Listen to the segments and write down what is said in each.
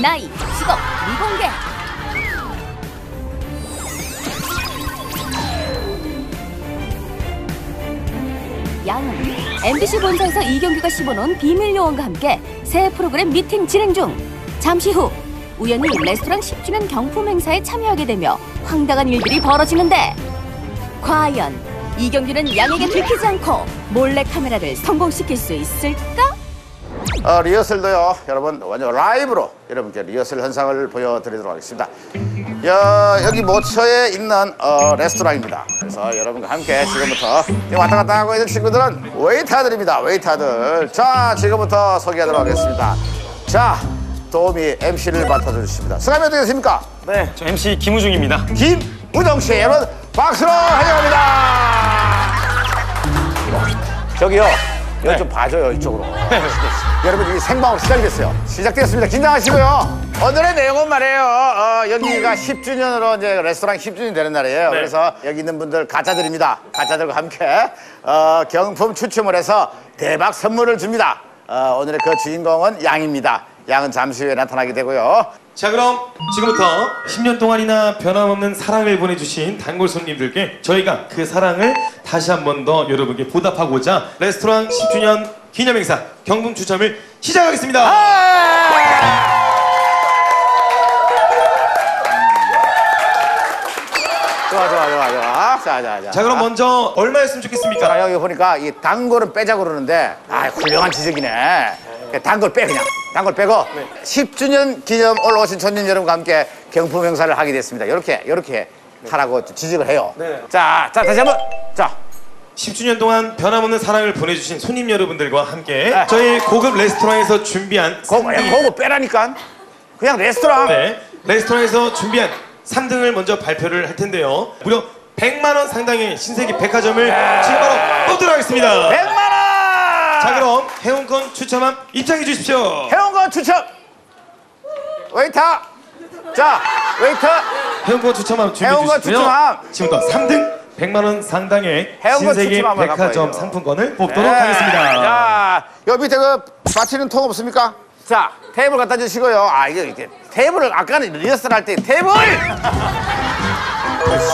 나이, 직업, 미공개. 양은 MBC 본사에서 이경규가 씹어놓은 비밀 요원과 함께 새 프로그램 미팅 진행 중. 잠시 후 우연히 레스토랑 10주년 경품 행사에 참여하게 되며 황당한 일들이 벌어지는데 과연 이경규는 양에게 들키지 않고 몰래 카메라를 성공시킬 수 있을까? 어, 리허설도요 여러분 완전 라이브로 여러분께 리허설 현장을 보여드리도록 하겠습니다. 여, 여기 모처에 있는 어, 레스토랑입니다. 그래서 여러분과 함께 지금부터 이 왔다 갔다 하고 있는 친구들은 웨이터들입니다 웨이터들. 자 지금부터 소개하도록 하겠습니다. 자 도우미 MC를 맡아줘 주십니다. 성함이 어떻게 되십니까? 네, 저 MC 김우중입니다. 김우정씨 여러분 박수로 환영합니다. 저기요 이거 좀 봐줘요 이쪽으로. 여러분 이 생방으로 시작됐어요. 시작됐습니다. 긴장하시고요. 오늘의 내용은 말이에요. 어, 여기가 10주년으로 이제 레스토랑 10주년이 되는 날이에요. 그래서 여기 있는 분들 가짜들입니다. 가짜들과 함께 어, 경품 추첨을 해서 대박 선물을 줍니다. 어, 오늘의 그 주인공은 양입니다 양은 잠시 후에 나타나게 되고요. 자, 그럼 지금부터 10년 동안이나 변함없는 사랑을 보내주신 단골 손님들께 저희가 그 사랑을 다시 한 번 더 여러분께 보답하고자 레스토랑 10주년 기념 행사 경품 추첨을 시작하겠습니다. 좋아 좋아 좋아 좋아. 자자자. 자, 그럼 먼저 얼마였으면 좋겠습니까? 자, 여기 보니까 이 단골은 빼자고 그러는데 아 훌륭한 지적이네 단골 빼 그냥. 단골 빼고 10주년 기념 올라오신 손님 여러분과 함께 경품 행사를 하게 됐습니다. 이렇게 이렇게 하라고 지적을 해요. 네. 자, 자 다시 한번. 자. 10주년 동안 변함없는 사랑을 보내주신 손님 여러분들과 함께 네. 저희 고급 레스토랑에서 준비한 야, 그거 빼라니까. 그냥 레스토랑. 네, 레스토랑에서 준비한 3등을 먼저 발표를 할 텐데요. 무려 100만 원 상당의 신세계 백화점을 지금 바로 뽑도록 하겠습니다. 100만 원자 그럼 회원권 추첨함 입장해 주십시오. 회원권 추첨 웨이터 자 웨이터 회원권 추첨함 준비해 회원권 주시고요. 추첨함. 지금부터 3등 100만 원 상당의 회원권 신세계 추첨함을 백화점. 상품권을 뽑도록 네. 하겠습니다. 자, 여기 밑에 그 받치는 통 없습니까? 자, 테이블 갖다 주시고요. 아, 이게 이게 테이블을 아까는 리허설 할 때 테이블!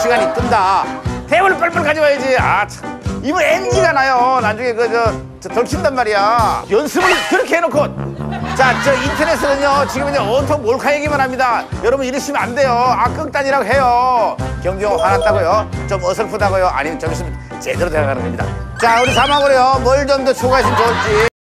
시간이 끈다. 테이블을 빨리빨리 가져와야지. 아, 참. 이거 NG가 나요. 나중에 그, 저, 저 들킨단 말이야. 연습을 그렇게 해놓고. 자, 저 인터넷에는요, 지금 이제 온통 몰카 얘기만 합니다. 여러분 이러시면 안 돼요. 악극단이라고 해요. 경경 화났다고요? 좀 어설프다고요? 아니면 좀 있으면 제대로 들어가는 겁니다. 자, 우리 사막으로요, 뭘 좀 더 추가하시면 좋을지.